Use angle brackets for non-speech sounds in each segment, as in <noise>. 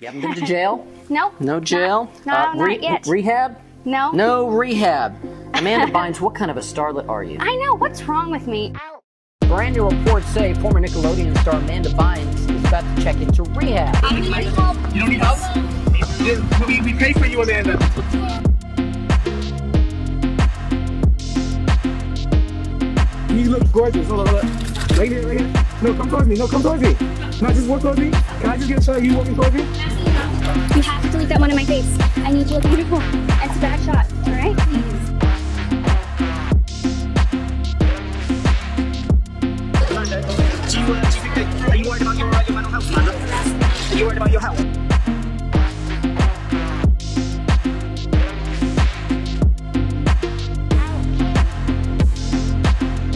You haven't been to jail? <laughs> No. No jail? No, Uh, not yet. Rehab? No. No rehab. <laughs> Amanda Bynes, what kind of a starlet are you? I know. What's wrong with me? Brand new reports say former Nickelodeon star Amanda Bynes is about to check into rehab. You don't need help? We, we pay for you, Amanda. You look gorgeous. Hold on, hold on. Right here, right here. No, come towards me. No, come towards me. No, just walk towards me. Can I just get a shot of you walking towards me? You have to delete that one in my face. I need to look beautiful. It's a bad shot. All right, please. Do you, uh, do you think that, are you worried about your, uh, your mental health, Amanda? Are you worried about your health?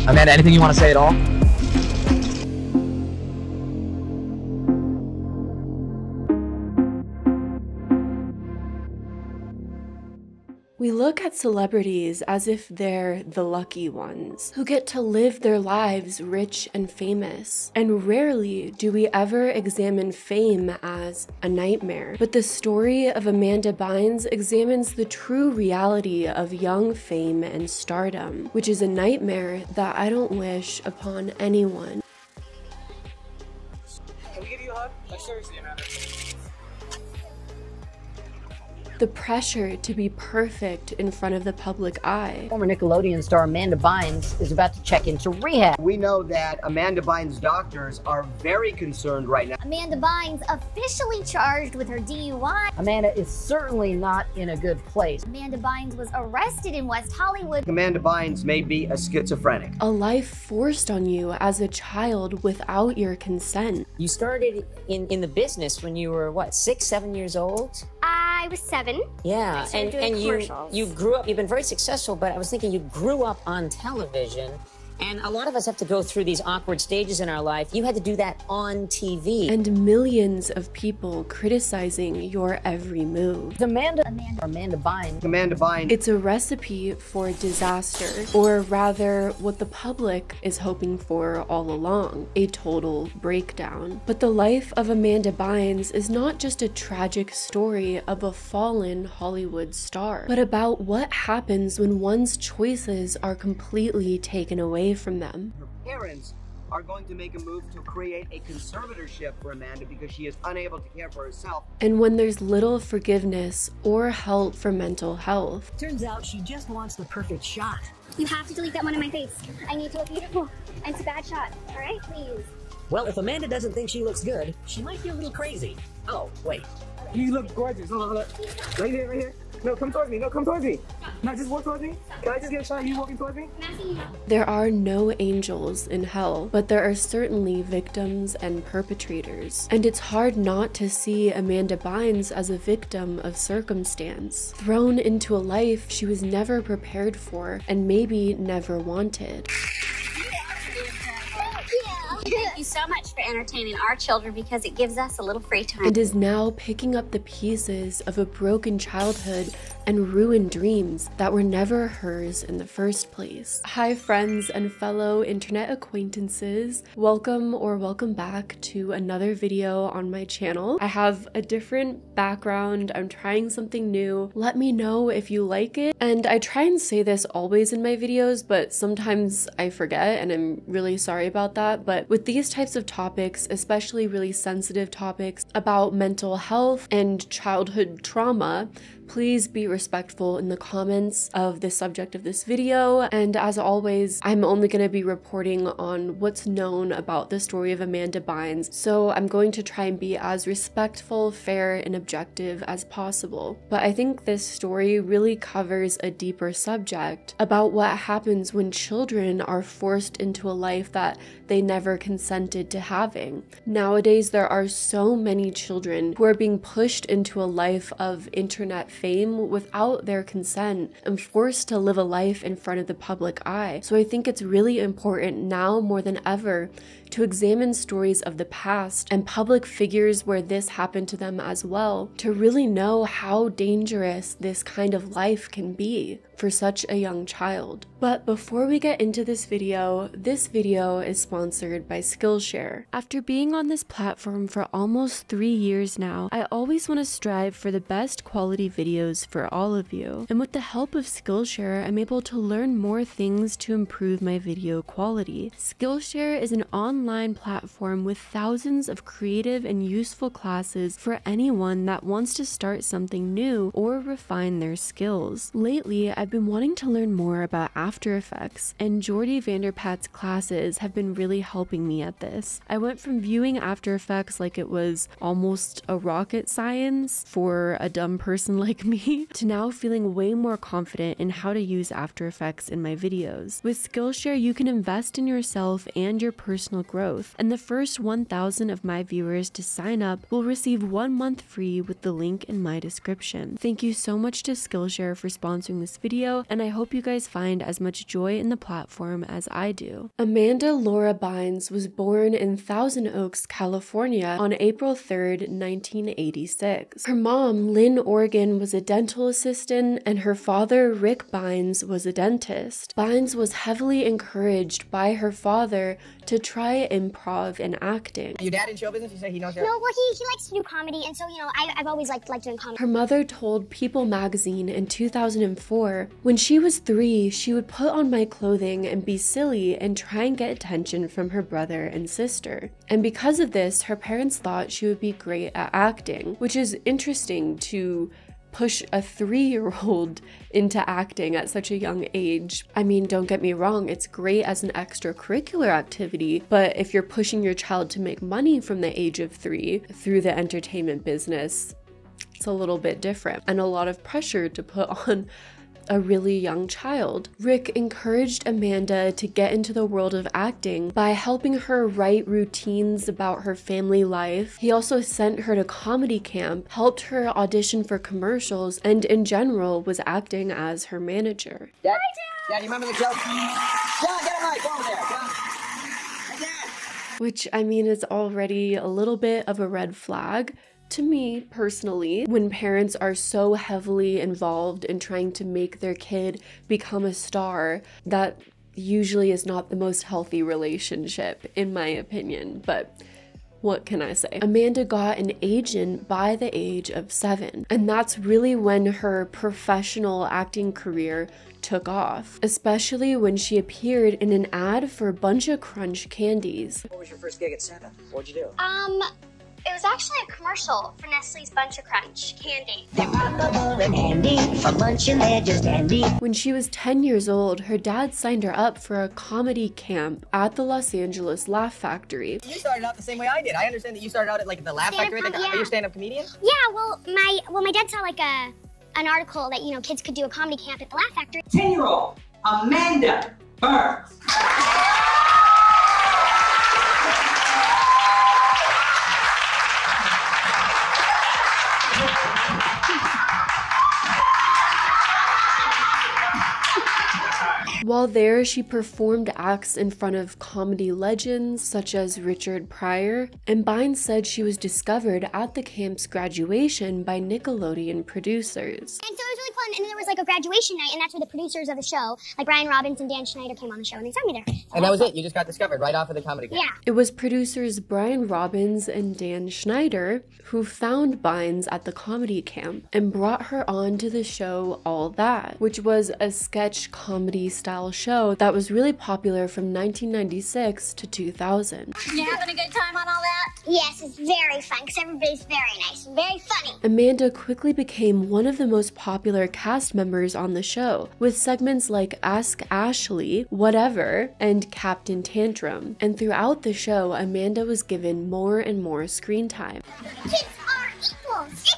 Amanda, anything you want to say at all? Look at celebrities as if they're the lucky ones who get to live their lives rich and famous. And rarely do we ever examine fame as a nightmare. But the story of Amanda Bynes examines the true reality of young fame and stardom, which is a nightmare that I don't wish upon anyone. Can we give you a hug? Like, seriously, Amanda. The pressure to be perfect in front of the public eye. Former Nickelodeon star Amanda Bynes is about to check into rehab. We know that Amanda Bynes' doctors are very concerned right now. Amanda Bynes officially charged with her DUI. Amanda is certainly not in a good place. Amanda Bynes was arrested in West Hollywood. Amanda Bynes may be a schizophrenic. A life forced on you as a child without your consent. You started in, in the business when you were what, six, seven years old? I was seven. Yeah, and, and you you grew up. You've been very successful, but I was thinking you grew up on television, and a lot of us have to go through these awkward stages in our life. You had to do that on TV. and millions of people criticizing your every move. Amanda, Amanda, Amanda Bynes. Amanda Bynes It's a recipe for disaster, or rather, what the public is hoping for all along a total breakdown. But the life of Amanda Bynes is not just a tragic story of a fallen Hollywood star, but about what happens when one's choices are completely taken away from them. her parents are going to make a move to create a conservatorship for Amanda because she is unable to care for herself. And when there's little forgiveness or help for mental health, Turns out she just wants the perfect shot. You have to delete that one in my face. I need to look beautiful. And It's a bad shot. All right, please. Well, if Amanda doesn't think she looks good, she might be a little crazy. Oh, wait. You look gorgeous. Hold on, hold on. Right here, right here. No, come towards me. No, come towards me. No, just walk towards me. Can I just get a shot you walking towards me? There are no angels in hell, but there are certainly victims and perpetrators. And it's hard not to see Amanda Bynes as a victim of circumstance, thrown into a life she was never prepared for and maybe never wanted. So much for entertaining our children because it gives us a little free time. And is now picking up the pieces of a broken childhood and ruined dreams that were never hers in the first place. Hi, friends and fellow internet acquaintances. Welcome or welcome back to another video on my channel. I have a different background, I'm trying something new. Let me know if you like it. And I try and say this always in my videos, but sometimes I forget, and I'm really sorry about that. But with these types of topics, especially really sensitive topics about mental health and childhood trauma, please be respectful in the comments of the subject of this video. And as always, I'm only going to be reporting on what's known about the story of Amanda Bynes. So I'm going to try and be as respectful, fair, and objective as possible. But I think this story really covers a deeper subject about what happens when children are forced into a life that they never consented to having. Nowadays, there are so many children who are being pushed into a life of internet fame without their consent and forced to live a life in front of the public eye. So I think it's really important now more than ever to examine stories of the past and public figures where this happened to them as well to really know how dangerous this kind of life can be for such a young child. But before we get into this video, this video is sponsored by Skillshare. After being on this platform for almost three years now, I always want to strive for the best quality videos for all of you. And with the help of Skillshare, I'm able to learn more things to improve my video quality. Skillshare is an online platform with thousands of creative and useful classes for anyone that wants to start something new or refine their skills. Lately, I've been wanting to learn more about After Effects, and Jordy Vandeput's classes have been really helping me at this. I went from viewing After Effects like it was almost a rocket science for a dumb person <laughs> like me to now feeling way more confident in how to use After Effects in my videos. With Skillshare, you can invest in yourself and your personal growth, and the first 1,000 of my viewers to sign up will receive one month free with the link in my description. Thank you so much to Skillshare for sponsoring this video, and I hope you guys find as much joy in the platform as I do. Amanda Laura Bynes was born in Thousand Oaks, California on April 3rd, 1986. Her mom, Lynn Organ, was a dental assistant, and her father, Rick Bynes, was a dentist. Bynes was heavily encouraged by her father to try improv and acting. Your dad in show business? You say he knows your... No, well, he, he likes to do comedy, and so, you know, I, I've always liked, liked doing comedy. Her mother told People magazine in 2004 when she was three, she would put on my clothing and be silly and try and get attention from her brother and sister. And because of this, her parents thought she would be great at acting, which is interesting to push a three year old <laughs> into acting at such a young age. I mean, don't get me wrong, it's great as an extracurricular activity, but if you're pushing your child to make money from the age of three through the entertainment business, it's a little bit different and a lot of pressure to put <laughs> on a really young child. Rick encouraged Amanda to get into the world of acting by helping her write routines about her family life. He also sent her to comedy camp, helped her audition for commercials, and in general was acting as her manager. Dad, Dad, you remember the joke? John, get a mic over there. Come. Dad. Which I mean is already a little bit of a red flag to me personally, when parents are so heavily involved in trying to make their kid become a star, that usually is not the most healthy relationship, in my opinion. But what can I say? Amanda got an agent by the age of seven, and that's really when her professional acting career took off, especially when she appeared in an ad for a Bunch of Crunch candies. What was your first gig at seven? What'd you do? Um, it was actually a commercial for Nestle's Bunch of Crunch candy. They're rockable and handy. For luncheon, they're just handy. When she was 10 years old, her dad signed her up for a comedy camp at the Los Angeles Laugh Factory. You started out the same way I did. I understand that you started out at like the Laugh Stand-up Factory. Like, com- Are you a stand-up comedian? Yeah, well, my well, my dad saw like a an article that you know kids could do a comedy camp at the Laugh Factory. 10 year old Amanda Bynes. While there, she performed acts in front of comedy legends such as Richard Pryor, and Bynes said she was discovered at the camp's graduation by Nickelodeon producers. And so it was really fun. And then there was like a graduation night, and that's where the producers of the show, like Brian Robbins and Dan Schneider, came on the show, and they saw me there. And that was it. You just got discovered right off of the comedy camp. Yeah. It was producers Brian Robbins and Dan Schneider who found Bynes at the comedy camp and brought her on to the show All That, which was a sketch comedy style show that was really popular from 1996 to 2000. You having a good time on all that? Yes, it's very fun because everybody's very nice and very funny. Amanda quickly became one of the most popular cast members on the show, with segments like Ask Ashley, Whatever, and Captain Tantrum. And throughout the show, Amanda was given more and more screen time. Kids are equals,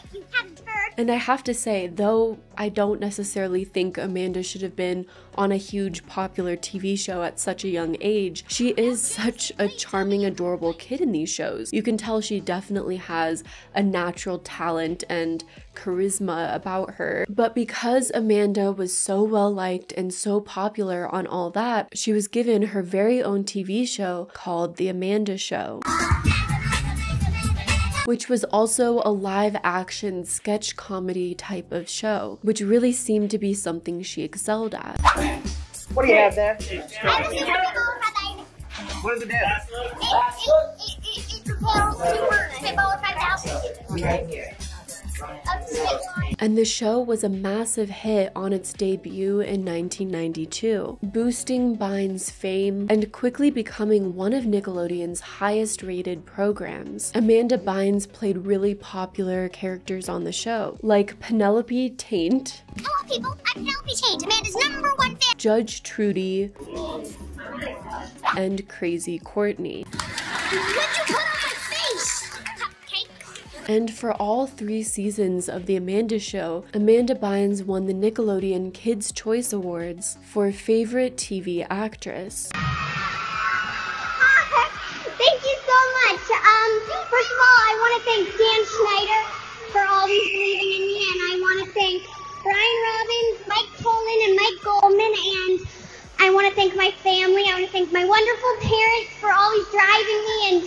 And I have to say, though I don't necessarily think Amanda should have been on a huge popular TV show at such a young age, she is such a charming, adorable kid in these shows. You can tell she definitely has a natural talent and charisma about her. But because Amanda was so well liked and so popular on all that, she was given her very own TV show called The Amanda Show which was also a live action sketch comedy type of show, which really seemed to be something she excelled at. What do you have there? I don't see how people are What does it do? It, it, it, it, it propels to Pitbull 5000. Right here. And the show was a massive hit on its debut in 1992, boosting Bynes' fame and quickly becoming one of Nickelodeon's highest rated programs. Amanda Bynes played really popular characters on the show, like Penelope Taint, Hello, people. I'm Penelope Taint, Amanda's number one fan. Judge Trudy, and Crazy Courtney. And for all three seasons of The Amanda Show, Amanda Bynes won the Nickelodeon Kids' Choice Awards for Favorite TV Actress. <laughs> Thank you so much. Um, first of all, I want to thank Dan Schneider for always believing in me, and I want to thank Brian Robbins, Mike Tollin, and Mike Goldman, and I want to thank my family. I want to thank my wonderful parents for always driving me and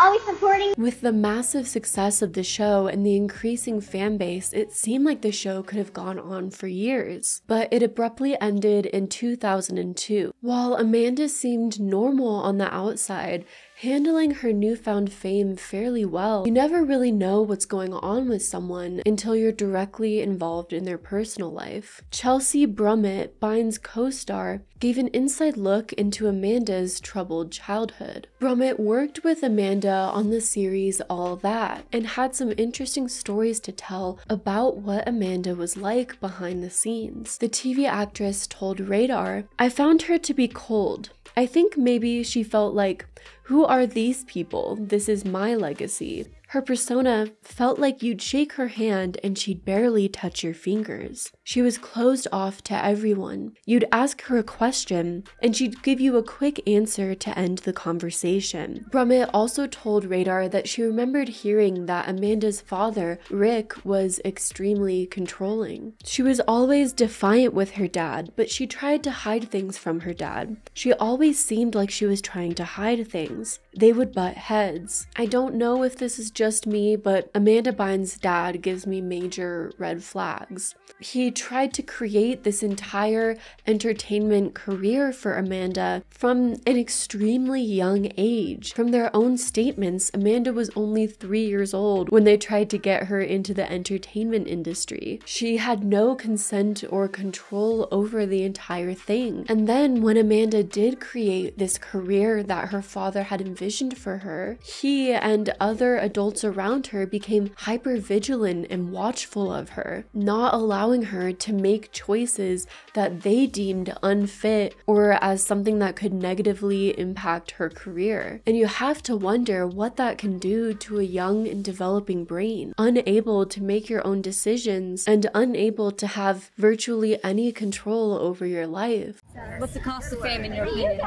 always supporting. With the massive success of the show and the increasing fan base, it seemed like the show could have gone on for years. But it abruptly ended in 2002. While Amanda seemed normal on the outside, handling her newfound fame fairly well. You never really know what's going on with someone until you're directly involved in their personal life. Chelsea Brummet, Bynes' co star, gave an inside look into Amanda's troubled childhood. Brummet worked with Amanda on the series All That and had some interesting stories to tell about what Amanda was like behind the scenes. The TV actress told Radar, I found her to be cold. I think maybe she felt like, who are these people? This is my legacy. Her persona felt like you'd shake her hand and she'd barely touch your fingers. She was closed off to everyone. You'd ask her a question and she'd give you a quick answer to end the conversation. Brummet also told Radar that she remembered hearing that Amanda's father, Rick, was extremely controlling. She was always defiant with her dad, but she tried to hide things from her dad. She always seemed like she was trying to hide things. They would butt heads. I don't know if this is just me, but Amanda Bynes' dad gives me major red flags. He tried to create this entire entertainment career for Amanda from an extremely young age. From their own statements, Amanda was only three years old when they tried to get her into the entertainment industry. She had no consent or control over the entire thing. And then when Amanda did create this career that her father had envisioned for her, he and other adults around her became hyper vigilant and watchful of her, not allowing her to make choices that they deemed unfit or as something that could negatively impact her career. And you have to wonder what that can do to a young and developing brain, unable to make your own decisions and unable to have virtually any control over your life. What's the cost of fame in your opinion? You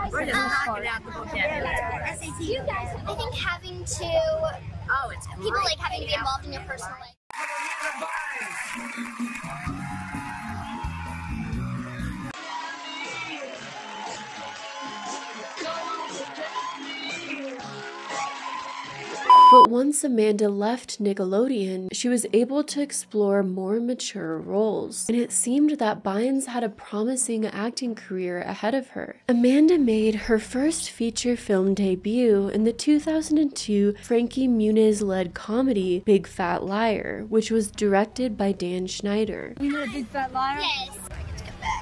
guys, I think having to. Oh, it's people like having to be involved in your personal life. But once Amanda left Nickelodeon, she was able to explore more mature roles, and it seemed that Bynes had a promising acting career ahead of her. Amanda made her first feature film debut in the 2002 Frankie Muniz led comedy Big Fat Liar, which was directed by Dan Schneider. You know Big Fat Liar? Yes.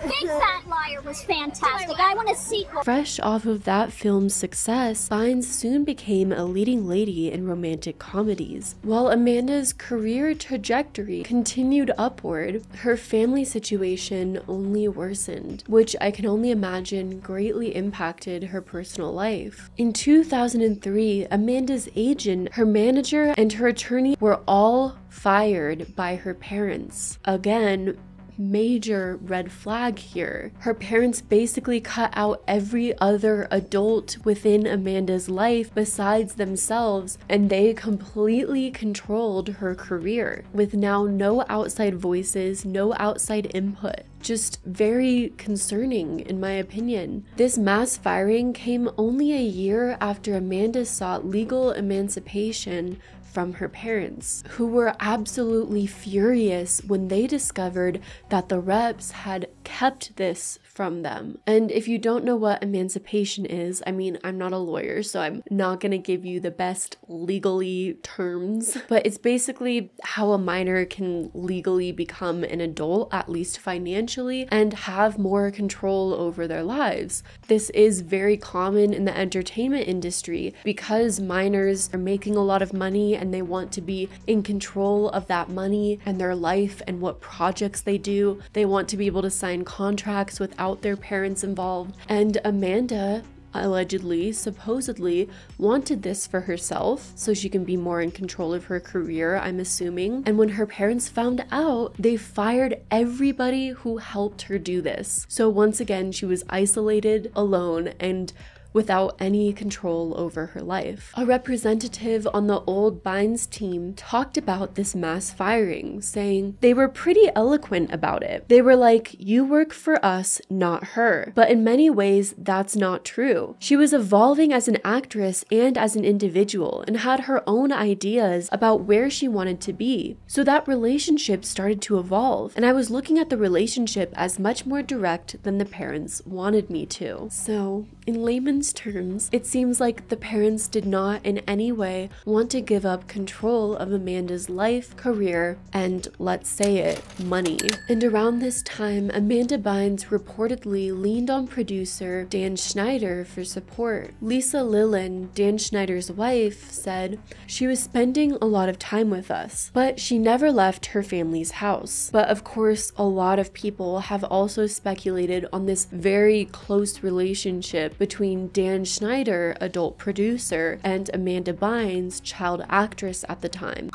Big Fat Liar was fantastic. I want a sequel. Fresh off of that film's success, Bynes soon became a leading lady in romantic comedies. While Amanda's career trajectory continued upward, her family situation only worsened, which I can only imagine greatly impacted her personal life. In 2003, Amanda's agent, her manager, and her attorney were all fired by her parents. Again, major red flag here. Her parents basically cut out every other adult within Amanda's life besides themselves, and they completely controlled her career with now no outside voices, no outside input. Just very concerning, in my opinion. This mass firing came only a year after Amanda sought legal emancipation from her parents, who were absolutely furious when they discovered that the reps had kept this from them. And if you don't know what emancipation is, I mean, I'm not a lawyer, so I'm not to give you the best legally terms, <laughs> but it's basically how a minor can legally become an adult, at least financially, and have more control over their lives. This is very common in the entertainment industry because minors are making a lot of money and they want to be in control of that money and their life and what projects they do. They want to be able to sign contracts without their parents involved. And Amanda allegedly, supposedly, wanted this for herself so she can be more in control of her career, I'm assuming. And when her parents found out, they fired everybody who helped her do this. So once again, she was isolated, alone, and without any control over her life. A representative on the old Bynes team talked about this mass firing, saying they were pretty eloquent about it. They were like, You work for us, not her. But in many ways, that's not true. She was evolving as an actress and as an individual and had her own ideas about where she wanted to be. So that relationship started to evolve, and I was looking at the relationship as much more direct than the parents wanted me to. So, in layman's terms, it seems like the parents did not in any way want to give up control of Amanda's life, career, and let's say it, money. And around this time, Amanda Bynes reportedly leaned on producer Dan Schneider for support. Lisa Lillien, Dan Schneider's wife, said she was spending a lot of time with us, but she never left her family's house. But of course, a lot of people have also speculated on this very close relationship between Dan Schneider, adult producer, and Amanda Bynes, child actress at the time.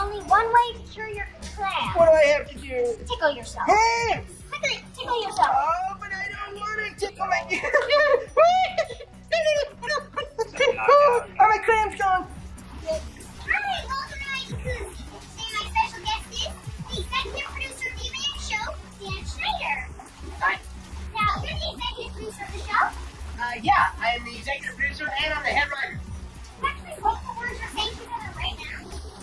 Only one way to cure your cramp. What do I have to do? Tickle yourself. Hey! Quickly, tickle yourself. Oh, but I don't want to tickle my Are my cramps gone? Executive the show. Uh, yeah, I am the executive producer and I'm the head writer. Actually, both the words are saying together right now.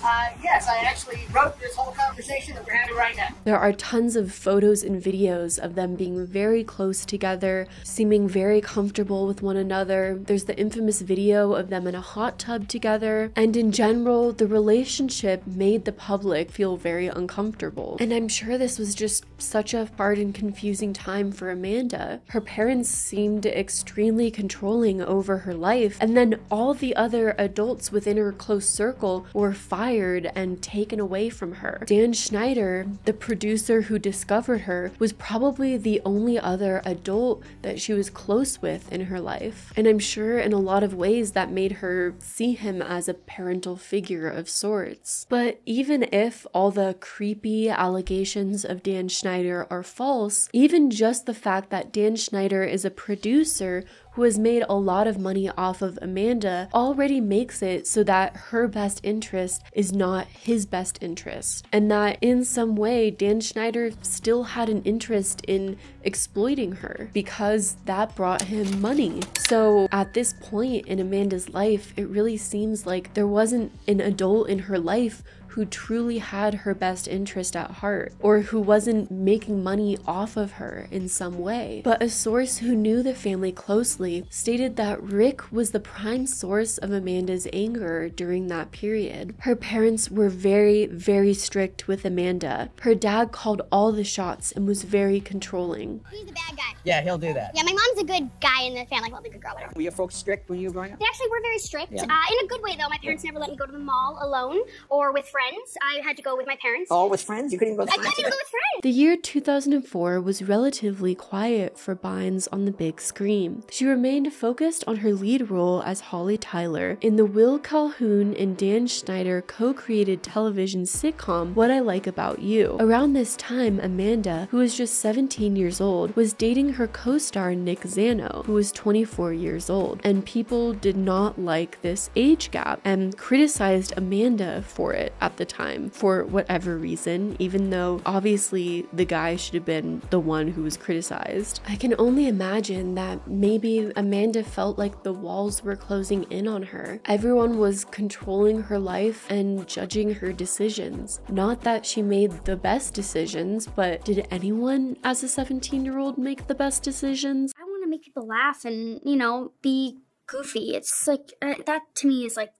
Uh, yes, I actually wrote this whole conversation that we're having right now. There are tons of photos and videos of them being very close together, seeming very comfortable with one another. There's the infamous video of them in a hot tub together. And in general, the relationship made the public feel very uncomfortable. And I'm sure this was just such a hard and confusing time for Amanda. Her parents seemed extremely controlling over her life, and then all the other adults within her close circle were fired and taken away from her. Dan Schneider, the producer who discovered her, was probably the only other adult that she was close with in her life. And I'm sure in a lot of ways that made her see him as a parental figure of sorts. But even if all the creepy allegations of Dan Schneider are false, even just the fact that Dan Schneider is a producer who has made a lot of money off of Amanda, already makes it so that her best interest is not his best interest. And that in some way, Dan Schneider still had an interest in exploiting her because that brought him money. So at this point in Amanda's life, it really seems like there wasn't an adult in her life who truly had her best interest at heart or who wasn't making money off of her in some way. But a source who knew the family closely stated that Rick was the prime source of Amanda's anger during that period. Her parents were very, very strict with Amanda. Her dad called all the shots and was very controlling. He's the bad guy. Yeah, he'll do that. Yeah, my mom's a good guy in the family. Well, the good girl, whatever. Were your folks strict when you were growing up? They actually were very strict. Yeah. Uh, in a good way, though. My parents never let me go to the mall alone or with friends. I had to go with my parents. Oh, with friends? You couldn't even go with I friends? couldn't even go with friends. The year 2004 was relatively quiet for Bynes on the big screen. She remained focused on her lead role as Holly Tyler in the Wil Calhoun and Dan Schneider co created television sitcom What I Like About You. Around this time, Amanda, who was just 17 years old, was dating her co star Nick Zano, who was 24 years old, and people did not like this age gap and criticized Amanda for it at the time for whatever reason, even though obviously the guy should have been the one who was criticized. I can only imagine that maybe Amanda felt like the walls were closing in on her. Everyone was controlling her life and judging her decisions. Not that she made the best decisions, but did anyone as a 17 year old make the best decisions? I want to make people laugh and, you know, be goofy. It's like, uh, that to me is like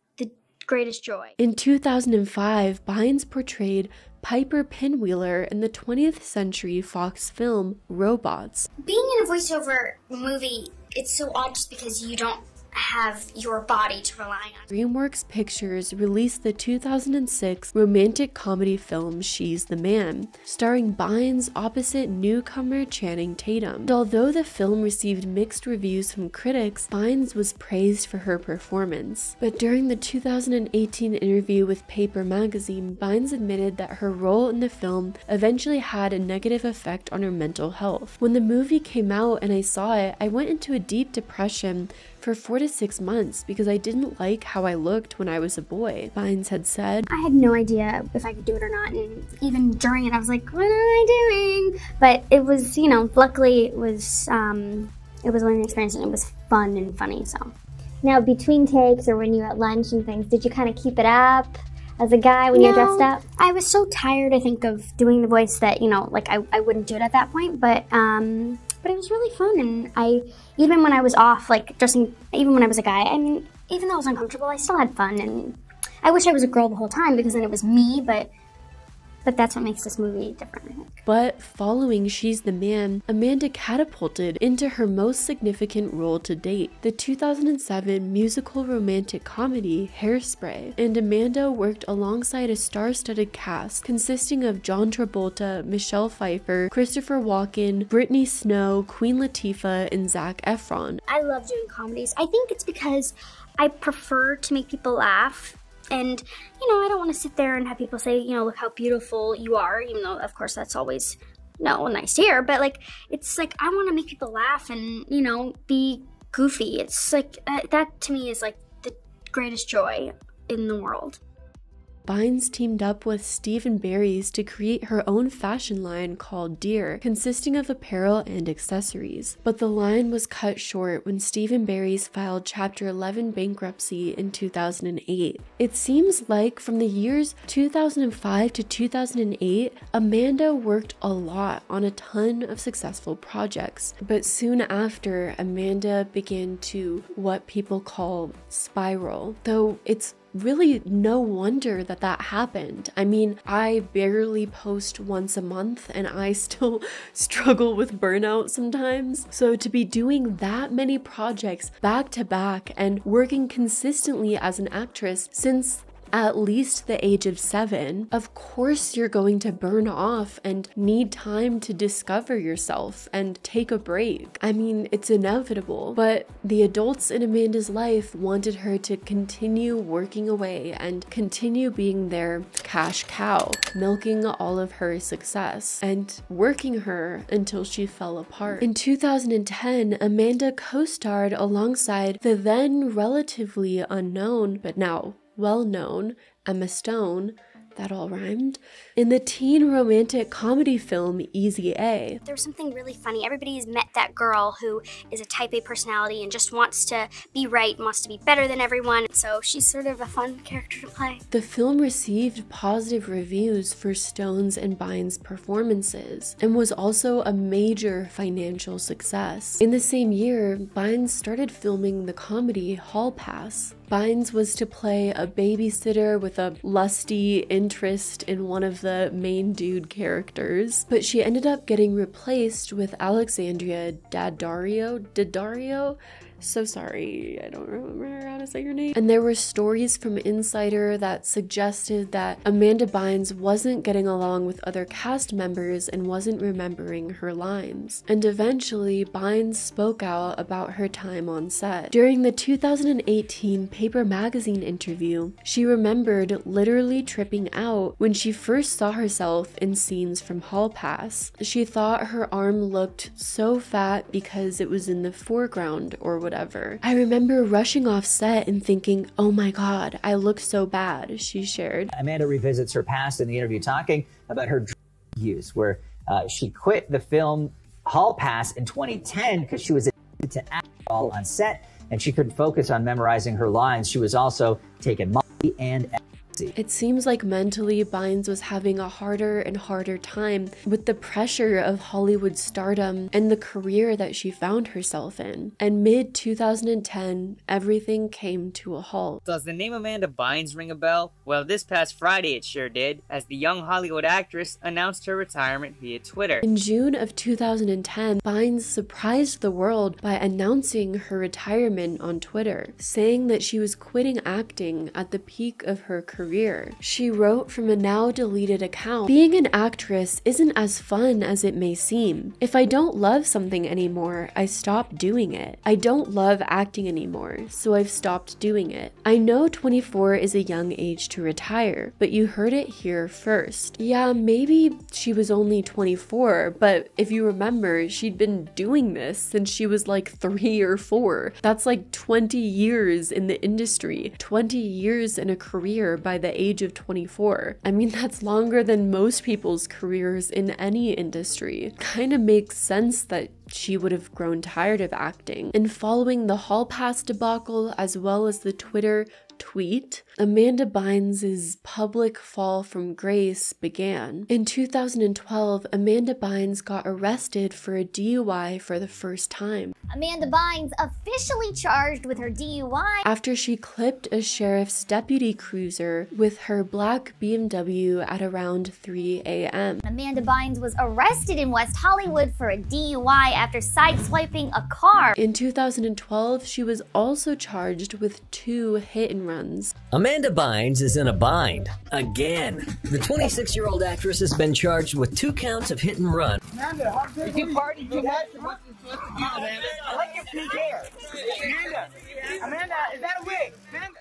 greatest joy. In 2005, Bynes portrayed Piper Pinwheeler in the 20th century Fox film Robots. Being in a voiceover movie, it's so odd just because you don't have your body to rely on. DreamWorks Pictures released the 2006 romantic comedy film She's the Man, starring Bynes opposite newcomer Channing Tatum. And although the film received mixed reviews from critics, Bynes was praised for her performance. But during the 2018 interview with Paper Magazine, Bynes admitted that her role in the film eventually had a negative effect on her mental health. When the movie came out and I saw it, I went into a deep depression for four to six months because I didn't like how I looked when I was a boy, Bynes had said. I had no idea if I could do it or not, and even during it, I was like, what am I doing? But it was, you know, luckily it was, um, it was a learning experience and it was fun and funny, so. Now, between takes or when you were at lunch and things, did you kind of keep it up? as a guy when no, you're dressed up? I was so tired, I think, of doing the voice that, you know, like I, I wouldn't do it at that point. But um, but it was really fun. And I, even when I was off, like dressing, even when I was a guy, I mean, even though it was uncomfortable, I still had fun. And I wish I was a girl the whole time because then it was me, but but that's what makes this movie different, I think. But following She's the Man, Amanda catapulted into her most significant role to date, the 2007 musical romantic comedy Hairspray. And Amanda worked alongside a star studded cast consisting of John Travolta, Michelle Pfeiffer, Christopher Walken, Brittany Snow, Queen Latifah, and Zac Efron. I love doing comedies. I think it's because I prefer to make people laugh and, you know, I don't want to sit there and have people say, you know, look how beautiful you are, even though, of course, that's always, no, nice to hear. But, like, it's like, I want to make people laugh and, you know, be goofy. It's like, uh, that to me is like the greatest joy in the world. Bynes teamed up with Steve & Barry's to create her own fashion line called Dear, consisting of apparel and accessories. But the line was cut short when Steve & Barry's filed Chapter 11 bankruptcy in 2008. It seems like from the years 2005 to 2008, Amanda worked a lot on a ton of successful projects. But soon after, Amanda began to what people call spiral, though it's really no wonder that that happened. I mean, I barely post once a month and I still <laughs> struggle with burnout sometimes. So to be doing that many projects back to back and working consistently as an actress since at least the age of seven, of course you're going to burn off and need time to discover yourself and take a break. I mean, it's inevitable, but the adults in Amanda's life wanted her to continue working away and continue being their cash cow, milking all of her success and working her until she fell apart. In 2010, Amanda co starred alongside the then relatively unknown, but now well known Emma Stone that all rhymed, in the teen romantic comedy film Easy A. There's something really funny. Everybody's met that girl who is a type A personality and just wants to be right, wants to be better than everyone. So she's sort of a fun character to play. The film received positive reviews for Stone's and Bynes' performances and was also a major financial success. In the same year, Bynes started filming the comedy Hall Pass. Bynes was to play a babysitter with a lusty interest in one of the main dude characters, but she ended up getting replaced with Alexandria Daddario. Daddario? So sorry, I don't remember how to say your name. And there were stories from Insider that suggested that Amanda Bynes wasn't getting along with other cast members and wasn't remembering her lines. And eventually, Bynes spoke out about her time on set. During the 2018 Paper Magazine interview, she remembered literally tripping out when she first saw herself in scenes from Hall Pass. She thought her arm looked so fat because it was in the foreground or whatever. I remember rushing off set and thinking, oh my god, I look so bad, she shared. Amanda revisits her past in the interview talking about her drug use, where uh, she quit the film Hall Pass in 2010 because she was addicted to alcohol on set and she couldn't focus on memorizing her lines. She was also taking Molly and it seems like mentally Bynes was having a harder and harder time with the pressure of Hollywood stardom and the career that she found herself in. And mid 2010, everything came to a halt. Does the name Amanda Bynes ring a bell? Well, this past Friday it sure did, as the young Hollywood actress announced her retirement via Twitter. In June of 2010, Bynes surprised the world by announcing her retirement on Twitter, saying that she was quitting acting at the peak of her career career. She wrote from a now deleted account Being an actress isn't as fun as it may seem. If I don't love something anymore, I stop doing it. I don't love acting anymore, so I've stopped doing it. I know 24 is a young age to retire, but you heard it here first. Yeah, maybe she was only 24, but if you remember, she'd been doing this since she was like three or four. That's like 20 years in the industry, 20 years in a career by by the age of 24. I mean, that's longer than most people's careers in any industry. Kind of makes sense that she would have grown tired of acting. And following the Hall Pass debacle, as well as the Twitter tweet, Amanda Bynes' public fall from grace began. In 2012, Amanda Bynes got arrested for a DUI for the first time. Amanda Bynes officially charged with her DUI after she clipped a sheriff's deputy cruiser with her black BMW at around 3 a.m. Amanda Bynes was arrested in West Hollywood for a DUI after sideswiping a car. In 2012, she was also charged with two hit and runs. Amanda Bynes is in a bind. Again. The 26 year old actress has been charged with two counts of hit and run. Amanda, did you party too much? I like your pink hair. Amanda, Amanda, is that a wig?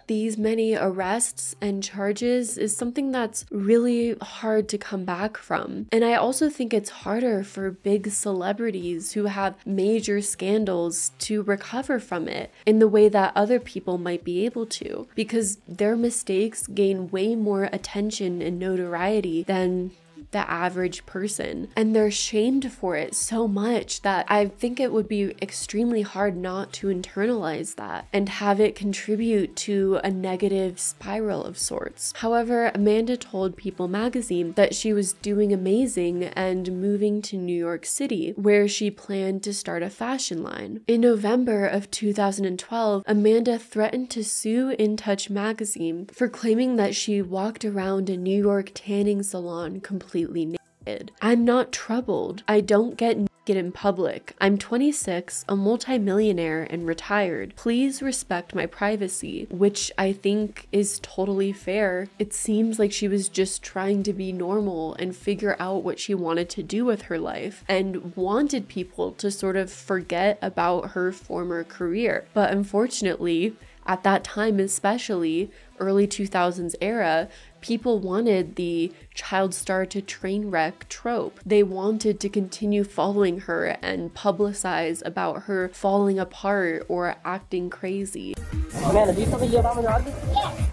These many arrests and charges is something that's really hard to come back from. And I also think it's harder for big celebrities who have major scandals to recover from it in the way that other people might be able to, because their mistakes gain way more attention and notoriety than the average person. And they're shamed for it so much that I think it would be extremely hard not to internalize that and have it contribute to a negative spiral of sorts. However, Amanda told People magazine that she was doing amazing and moving to New York City, where she planned to start a fashion line. In November of 2012, Amanda threatened to sue In Touch magazine for claiming that she walked around a New York tanning salon completely completely naked. I'm not troubled. I don't get naked in public. I'm 26, a multimillionaire, and retired. Please respect my privacy, which I think is totally fair. It seems like she was just trying to be normal and figure out what she wanted to do with her life and wanted people to sort of forget about her former career. But unfortunately, at that time, especially early 2000s era, people wanted the child star to train wreck trope. They wanted to continue following her and publicize about her falling apart or acting crazy. Amanda, do you feel like you're Yes.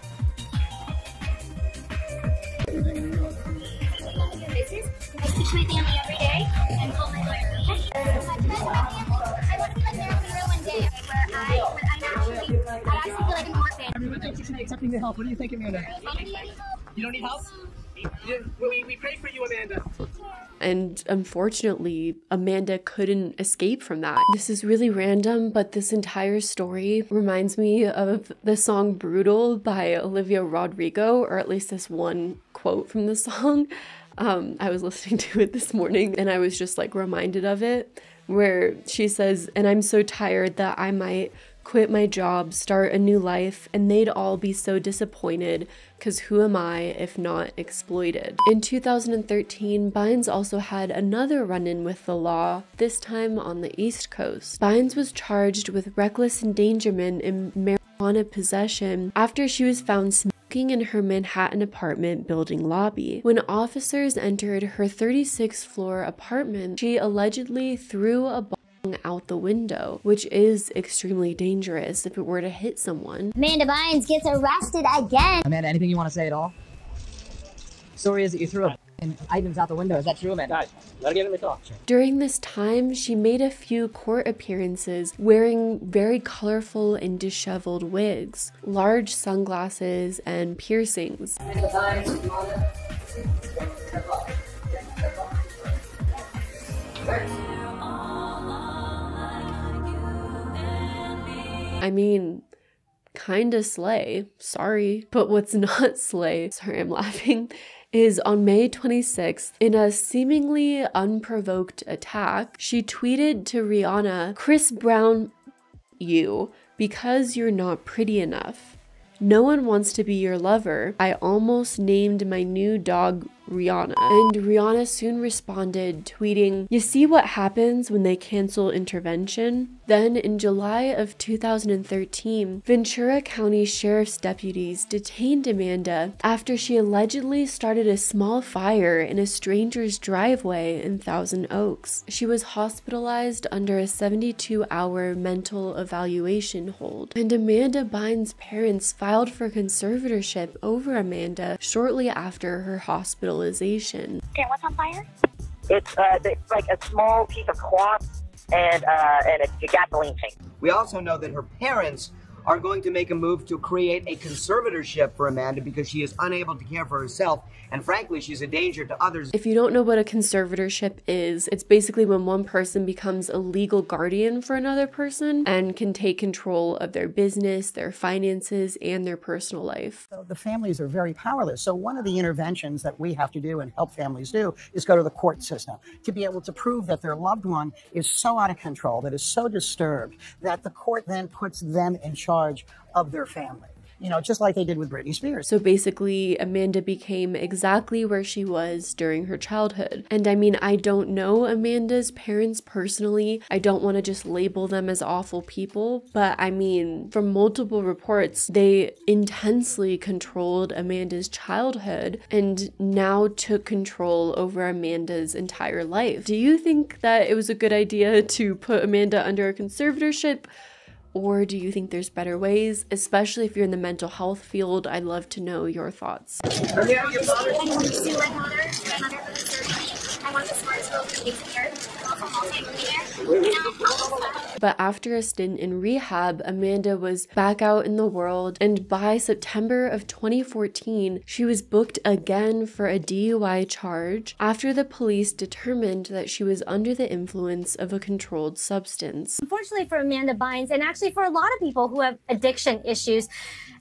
This is I my family every day and call my lawyer. I want to be like there for one day where I, I'm actually, I actually feel like an orphan. Everyone thinks you should accepting the help. What do you think, Amanda? You don't need help? We, we prayed for you, Amanda. And unfortunately, Amanda couldn't escape from that. This is really random, but this entire story reminds me of the song Brutal by Olivia Rodrigo, or at least this one quote from the song. Um, I was listening <laughs> to it this morning and I was just like reminded of it, where she says, And I'm so tired that I might quit my job, start a new life, and they'd all be so disappointed because who am I if not exploited? In 2013, Bynes also had another run in with the law, this time on the East Coast. Bynes was charged with reckless endangerment in marijuana possession after she was found smoking in her Manhattan apartment building lobby. When officers entered her 36th floor apartment, she allegedly threw a flung out the window, which is extremely dangerous if it were to hit someone. Amanda Bynes gets arrested again. Amanda, anything you want to say at all? Story is that you threw a items out the window. Is that true, Amanda? Guys, let her get in the car. During this time, she made a few court appearances wearing very colorful and disheveled wigs, large sunglasses, and piercings. I mean, kinda slay. Sorry. But what's <laughs> not slay, sorry, I'm laughing, is on May 26th, in a seemingly unprovoked attack, she tweeted to Rihanna, Chris Brown, you, because you're not pretty enough. No one wants to be your lover. I almost named my new dog Rihanna. And Rihanna soon responded, tweeting, You see what happens when they cancel intervention? Then, in July of 2013, Ventura County Sheriff's deputies detained Amanda after she allegedly started a small fire in a stranger's driveway in Thousand Oaks. She was hospitalized under a 72 hour mental evaluation hold. And Amanda Bynes' parents filed for conservatorship over Amanda shortly after her hospitalization. Okay, what's on fire? It's uh, it's like a small piece of cloth and uh, and a gasoline tank. We also know that her parents are going to make a move to create a conservatorship for Amanda because she is unable to care for herself, and frankly, she's a danger to others. If you don't know what a conservatorship is, it's basically when one person becomes a legal guardian for another person and can take control of their business, their finances, and their personal life. So the families are very powerless. So one of the interventions that we have to do and help families do is go to the court system to be able to prove that their loved one is so out of control, that is so disturbed, that the court then puts them in charge of their family. You know, just like they did with Britney Spears. So basically, Amanda became exactly where she was during her childhood. And I mean, I don't know Amanda's parents personally. I don't want to just label them as awful people. But I mean, from multiple reports, they intensely controlled Amanda's childhood and now took control over Amanda's entire life. Do you think that it was a good idea to put Amanda under a conservatorship? Or do you think there's better ways? Especially if you're in the mental health field, I'd love to know your thoughts. But after a stint in rehab, Amanda was back out in the world, and by September of 2014, she was booked again for a DUI charge after the police determined that she was under the influence of a controlled substance. Unfortunately for Amanda Bynes, and actually for a lot of people who have addiction issues,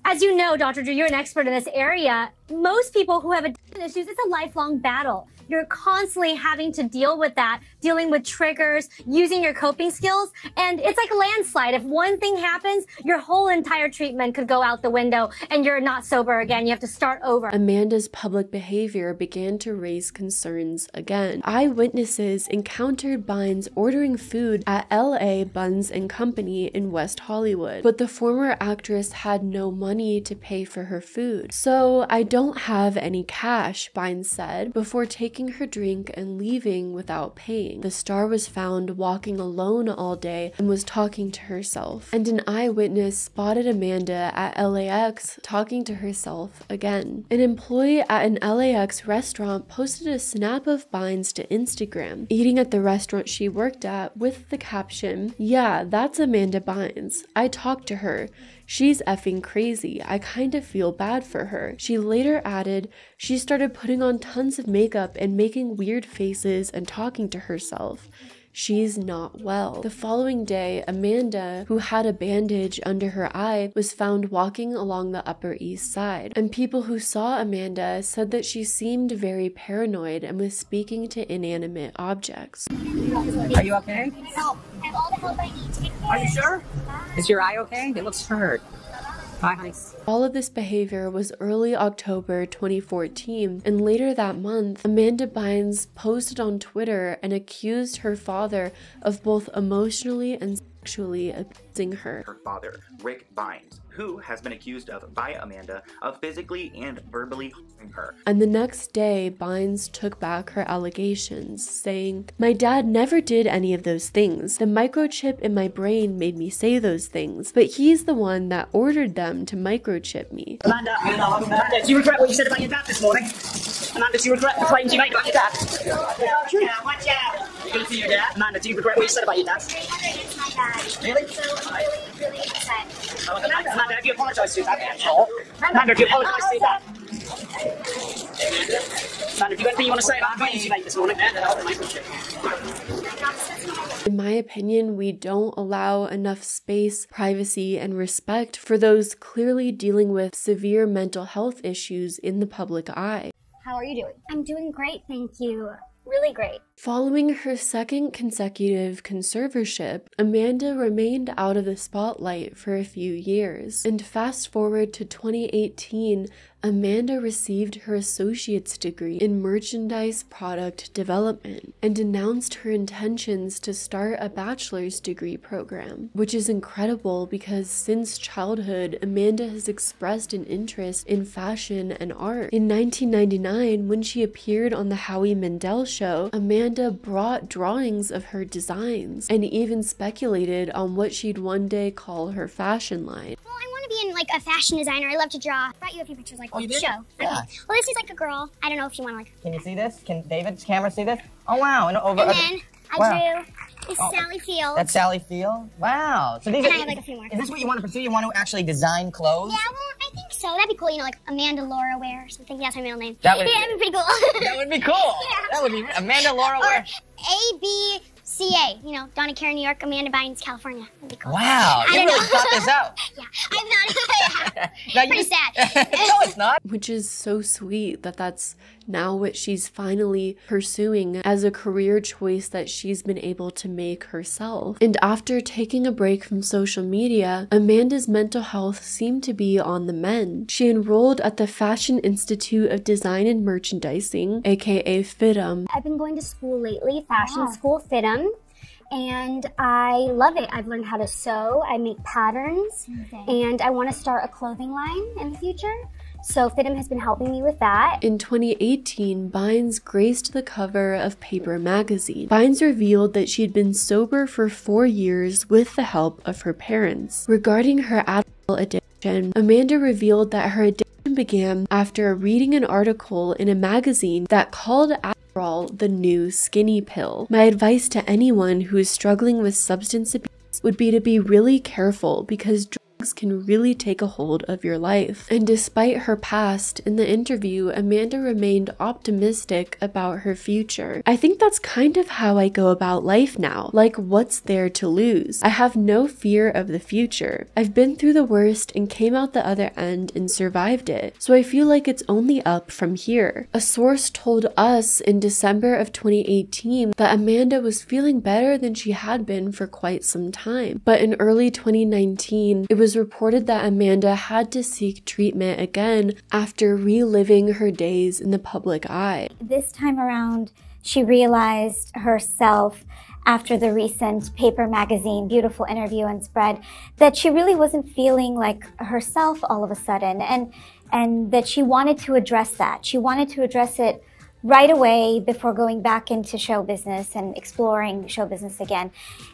as you know, Dr. Drew, you're an expert in this area. Most people who have addiction issues, it's a lifelong battle. You're constantly having to deal with that, dealing with triggers, using your coping skills, and it's like a landslide. If one thing happens, your whole entire treatment could go out the window and you're not sober again. You have to start over. Amanda's public behavior began to raise concerns again. Eyewitnesses encountered Bynes ordering food at LA Buns and Company in West Hollywood, but the former actress had no money to pay for her food. So I don't have any cash, Bynes said, before taking her drink and leaving without paying. The star was found walking alone all day and was talking to herself. And an eyewitness spotted Amanda at LAX talking to herself again. An employee at an LAX restaurant posted a snap of Bynes to Instagram, eating at the restaurant she worked at with the caption, Yeah, that's Amanda Bynes. I talked to her. She's effing crazy. I kind of feel bad for her. She later added, she started putting on tons of makeup and making weird faces and talking to herself. She's not well. The following day, Amanda, who had a bandage under her eye, was found walking along the Upper East Side. And people who saw Amanda said that she seemed very paranoid and was speaking to inanimate objects. Are you okay? Help. I have all the help I need to get Are you sure? Is your eye okay? It looks hurt. Bye, honey. All of this behavior was early October 2014, and later that month, Amanda Bynes posted on Twitter and accused her father of both emotionally and sexually abusing her. Her father, Rick Bynes, who has been accused of by Amanda of physically and verbally harming her. And the next day, Bynes took back her allegations, saying, My dad never did any of those things. The microchip in my brain made me say those things, but he's the one that ordered them to microchip me. Amanda, Amanda, do you regret what you said about your dad this morning? Amanda, do you regret the claims you made about your dad? Watch out, watch out. You gonna see your dad? Amanda, do you regret what you said about your dad? It's my dad. Really? So I'm really, really upset. Oh, Amanda, Amanda, have you apologised to your dad? Sure. Amanda, have you apologised to your dad? Amanda, have you got anything you want to say about the you made this morning? In my opinion, we don't allow enough space, privacy, and respect for those clearly dealing with severe mental health issues in the public eye. How are you doing? I'm doing great, thank you. Really great. Following her second consecutive conservatorship, Amanda remained out of the spotlight for a few years. And fast forward to 2018, Amanda received her associate's degree in merchandise product development and announced her intentions to start a bachelor's degree program, which is incredible because since childhood, Amanda has expressed an interest in fashion and art. In 1999, when she appeared on The Howie Mandel Show, Amanda brought drawings of her designs and even speculated on what she'd one day call her fashion line. Well, I want to be in like a fashion designer. I love to draw. I brought you a few pictures like Oh, you did? show. Yeah. Well, this is like a girl. I don't know if you want to like. Can you see this? Can David's camera see this? Oh wow! And over. And then I Wow. drew Oh. Sally Fields. That's Sally Field. Wow. So these And are. I have, like, a few more. Is this what you want to pursue? You want to actually design clothes? Yeah, well, I think so. That'd be cool. You know, like Amanda Laura Ware or something. That's my middle name. That would- yeah, <laughs> that'd be pretty cool. That would be cool. <laughs> yeah. That would be Amanda Laura. Ware. A B C A. You know, Donna Karan, New York. Amanda Bynes, California. Cool. Wow, I you don't really know. thought this out. <laughs> yeah, I thought it. Now Pretty just- sad. <laughs> no, it's not. Which is so sweet that that's now what she's finally pursuing as a career choice that she's been able to make herself. And after taking a break from social media, Amanda's mental health seemed to be on the mend. She enrolled at the Fashion Institute of Design and Merchandising, aka FIDM, I've been going to school lately, fashion ah. school, FIDM, and I love it. I've learned how to sew, I make patterns, and I want to start a clothing line in the future. So FIDM has been helping me with that. In 2018, Bynes graced the cover of Paper magazine. Bynes revealed that she had been sober for four years with the help of her parents. Regarding her Adderall addiction, Amanda revealed that her addiction began after reading an article in a magazine that called Adderall the new skinny pill. My advice to anyone who is struggling with substance abuse would be to be really careful because can really take a hold of your life. And despite her past, in the interview, Amanda remained optimistic about her future. I think that's kind of how I go about life now. Like, what's there to lose? I have no fear of the future. I've been through the worst and came out the other end and survived it. So I feel like it's only up from here. A source told us in December of 2018 that Amanda was feeling better than she had been for quite some time. But in early 2019, it was reported that Amanda had to seek treatment again after reliving her days in the public eye. This time around, she realized herself after the recent Paper Magazine beautiful interview and spread that she really wasn't feeling like herself all of a sudden and and that she wanted to address that. She wanted to address it right away before going back into show business and exploring show business again.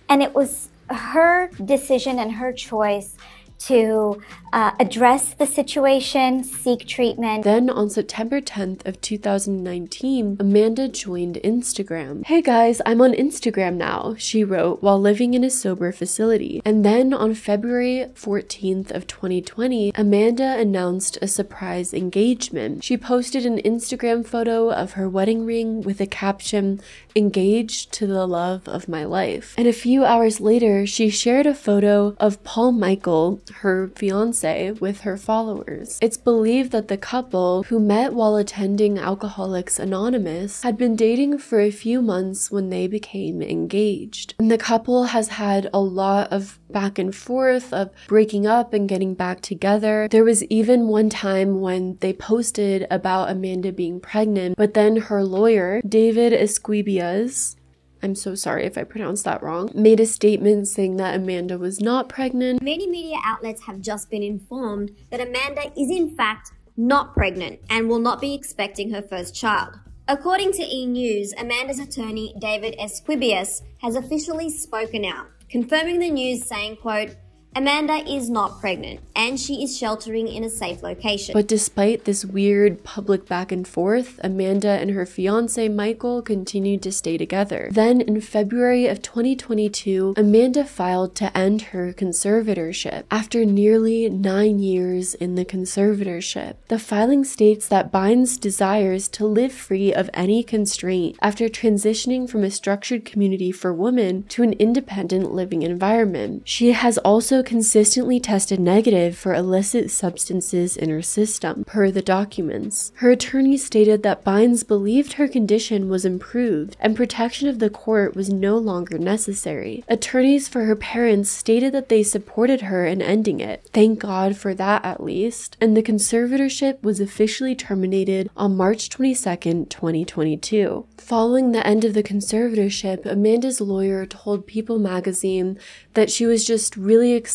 And it was her decision and her choice to uh, address the situation, seek treatment. Then on September 10th of 2019, Amanda joined Instagram. Hey guys, I'm on Instagram now, she wrote while living in a sober facility. And then on February 14th of 2020, Amanda announced a surprise engagement. She posted an Instagram photo of her wedding ring with a caption, engaged to the love of my life. And a few hours later, she shared a photo of Paul Michael, her fiance, with her followers. It's believed that the couple, who met while attending Alcoholics Anonymous, had been dating for a few months when they became engaged. And the couple has had a lot of back and forth of breaking up and getting back together. There was even one time when they posted about Amanda being pregnant, but then her lawyer, David Esquibias, I'm so sorry if I pronounced that wrong, made a statement saying that Amanda was not pregnant. Many media outlets have just been informed that Amanda is in fact not pregnant and will not be expecting her first child. According to E! News, Amanda's attorney David Esquibias has officially spoken out, confirming the news saying, quote, Amanda is not pregnant and she is sheltering in a safe location. But despite this weird public back and forth, Amanda and her fiance Michael continued to stay together. Then in February of 2022, Amanda filed to end her conservatorship after nearly nine years in the conservatorship. The filing states that Bynes desires to live free of any constraint after transitioning from a structured community for women to an independent living environment. She has also consistently tested negative for illicit substances in her system, per the documents. Her attorney stated that Bynes believed her condition was improved and protection of the court was no longer necessary. Attorneys for her parents stated that they supported her in ending it. Thank God for that at least. And the conservatorship was officially terminated on March 22, 2022. Following the end of the conservatorship, Amanda's lawyer told People magazine that she was just really excited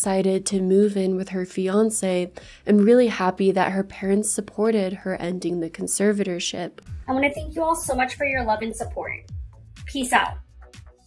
to move in with her fiance and really happy that her parents supported her ending the conservatorship. I want to thank you all so much for your love and support. Peace out.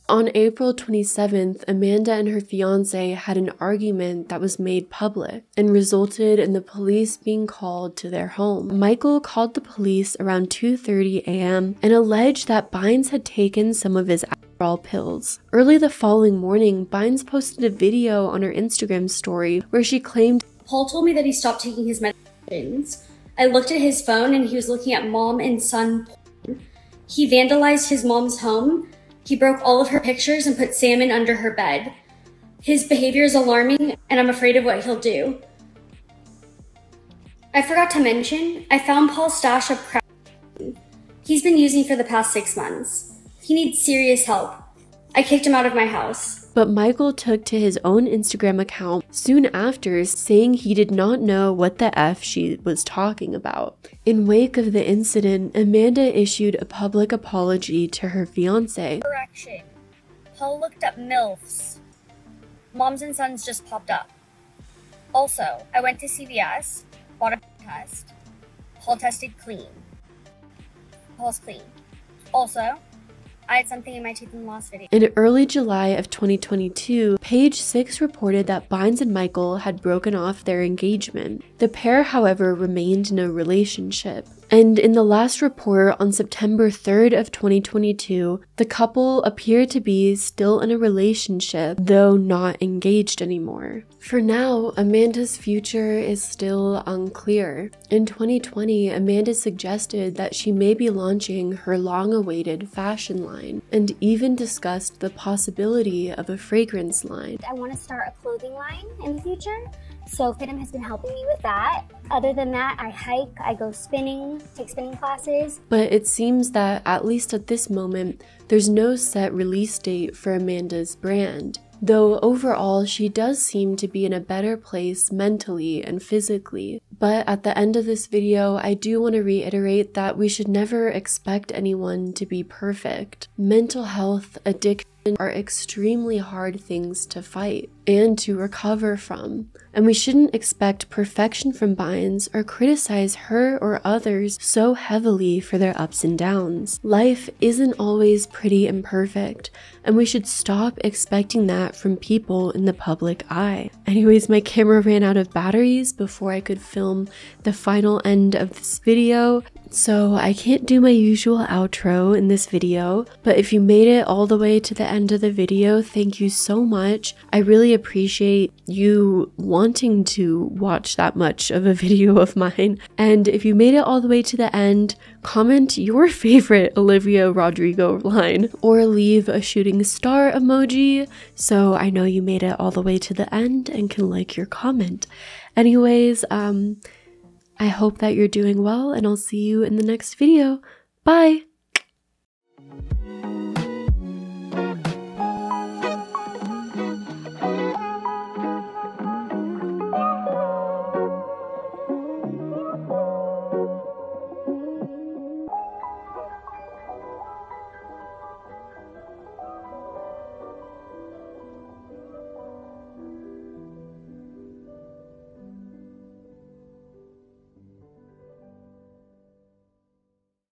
On April 27th, Amanda and her fiance had an argument that was made public and resulted in the police being called to their home. Michael called the police around 2:30 a.m. and alleged that Bynes had taken some of his Adderall pills. Early the following morning, Bynes posted a video on her Instagram story where she claimed Paul told me that he stopped taking his medications. I looked at his phone and he was looking at mom and son porn. He vandalized his mom's home. He broke all of her pictures and put salmon under her bed. His behavior is alarming and I'm afraid of what he'll do. I forgot to mention, I found Paul's stash of crack he's been using for the past six months. He needs serious help. I kicked him out of my house. But Michael took to his own Instagram account soon after saying he did not know what the F she was talking about. In wake of the incident, Amanda issued a public apology to her fiance. Correction. Paul looked up MILFs. Moms and sons just popped up. Also, I went to CVS, bought a test. Paul tested clean. Paul's clean. Also, I had something in my teeth in the last video. In early July of 2022, Page 6 reported that Bynes and Michael had broken off their engagement. The pair, however, remained in a relationship. And in the last report on September 3rd of 2022, the couple appeared to be still in a relationship, though not engaged anymore. For now, Amanda's future is still unclear. In 2020, Amanda suggested that she may be launching her long-awaited fashion line, and even discussed the possibility of a fragrance line. I want to start a clothing line in the future. So FIDM has been helping me with that. Other than that, I hike, I go spinning, take spinning classes. But it seems that, at least at this moment, there's no set release date for Amanda's brand. Though overall, she does seem to be in a better place mentally and physically. But at the end of this video, I do want to reiterate that we should never expect anyone to be perfect. Mental health, addiction, are extremely hard things to fight and to recover from, and we shouldn't expect perfection from Bynes or criticize her or others so heavily for their ups and downs. Life isn't always pretty and perfect, and we should stop expecting that from people in the public eye. Anyways, my camera ran out of batteries before I could film the final end of this video, so I can't do my usual outro in this video, but if you made it all the way to the end of the video, thank you so much. I really appreciate you wanting to watch that much of a <laughs> video of mine. And if you made it all the way to the end, comment your <laughs> favorite Olivia Rodrigo line or leave a shooting star emoji so I know you made it all the way to the end and can like your comment. Anyways, um, I hope that you're doing well, and I'll see you in the next video. Bye!